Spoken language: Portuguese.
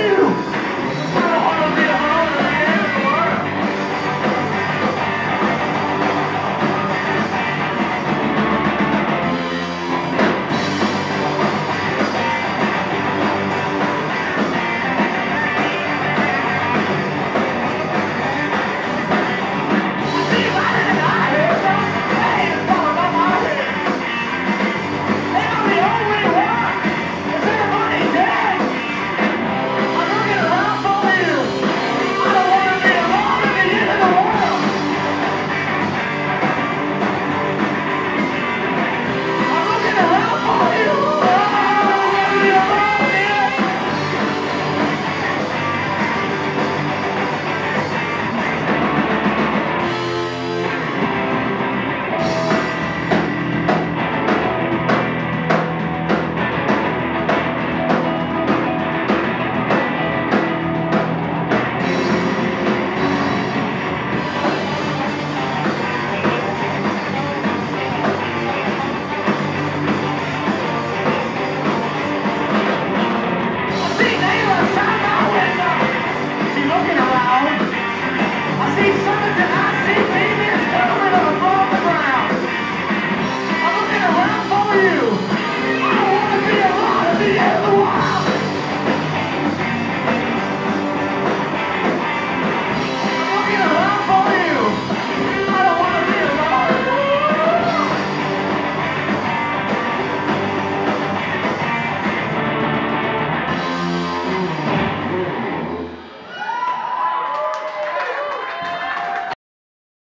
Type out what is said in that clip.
you. open allow